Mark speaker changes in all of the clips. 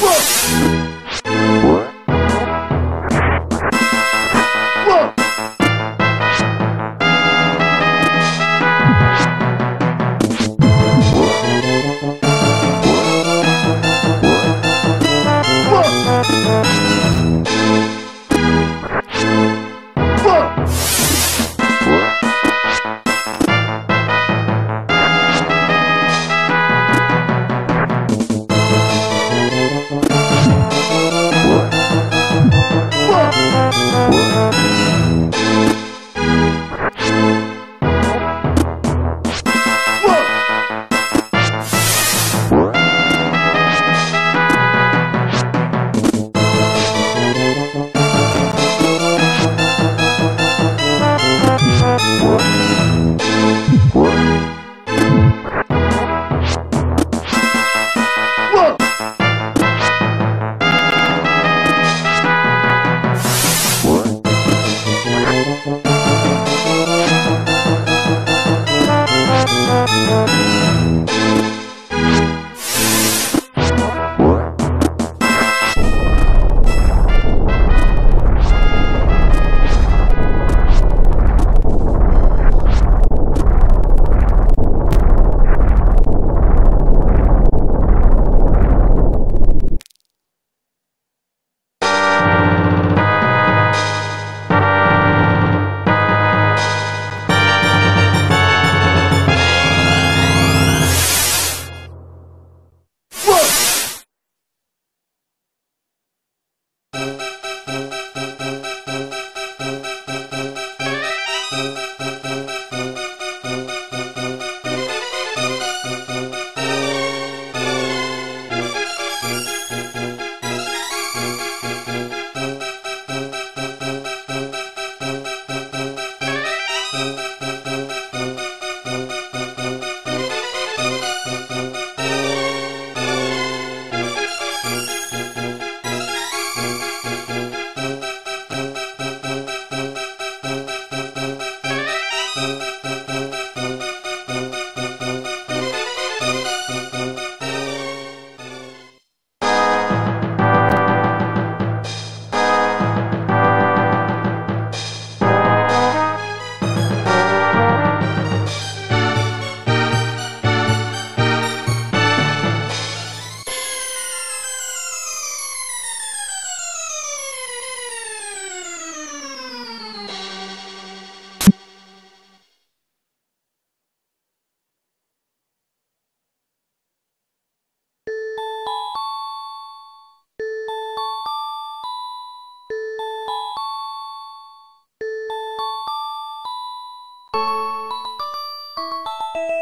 Speaker 1: Fuck!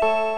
Speaker 1: Thank you.